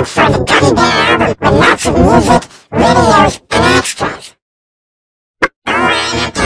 on the Gummy Bear album with lots of music, videos, and extras. Alright,